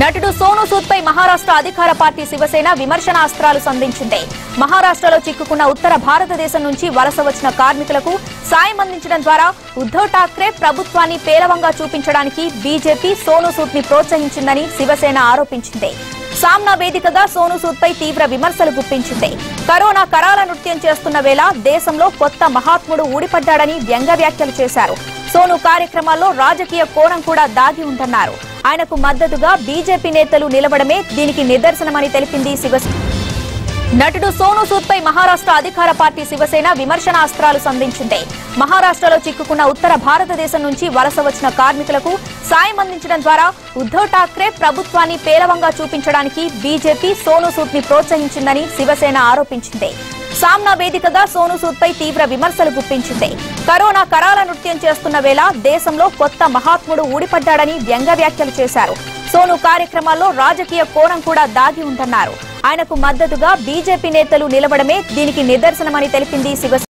నటుడు సోను సూద్ పై మహారాష్ట్ర అధికార పార్టీ శివసేన విమర్శనాస్త్రాలు సంధించింది. మహారాష్ట్రలో చిక్కుకున్న ఉత్తర భారతదేశం నుంచి వలస వచ్చిన కార్మికులకు సాయం అందించడం ద్వారా ఉద్దవ్ ఠాక్రే ప్రభుత్వాన్ని పేలవంగా చూపించడానికి బీజేపీ సోను సూద్ని ప్రోత్సహించిందని శివసేన ఆరోపించింది. సామ్నా వేదికగా సోను సూద్ పై తీవ్ర విమర్శలు గుప్పించింది. కరోనా కరాల నృత్యం చేస్తున్న వేళ దేశంలో కొత్త మహాత్ముడు ఊడిపడ్డాడని వ్యంగ్య వ్యాఖ్యలు చేశారు. సోను కార్యక్రమాల్లో రాజకీయ కోణం కూడా దాగి ఉందన్నారు. ఆయనకు మద్దతుగా బీజేపీ నేతలు నిలవడమే దీనికి నిదర్శనమని తెలిపింది శివసేన నటుడు సోను సూద్ పై మహారాష్ట్ర అధికార పార్టీ శివసేన విమర్శనాస్త్రాలు సంధించింది. మహారాష్ట్రలో చిక్కుకున్న ఉత్తర భారతదేశం నుంచి వలస వచ్చిన కార్మికులకు సాయం అందించడం ద్వారా ఉద్దవ్ ఠాక్రే ప్రభుత్వాన్ని పేలవంగా చూపించడానికి బీజేపీ సోను సూద్ని ప్రోత్సహించిందని శివసేన ఆరోపించింది. సామ్నా వేదికగా సోను సూద్ పై తీవ్ర విమర్శలు గుప్పించింది. కరోనా కరాల నృత్యం చేస్తున్న వేళ దేశంలో కొత్త మహాత్ముడు ఊడిపడ్డాడని వ్యంగ్య వ్యాఖ్యలు చేశారు. సోను కార్యక్రమాల్లో రాజకీయ కోణం కూడా దాగి ఉందన్నారు. ఆయనకు మద్దతుగా బీజేపీ నేతలు నిలవడమే దీనికి నిదర్శనమని తెలిపింది శివసేన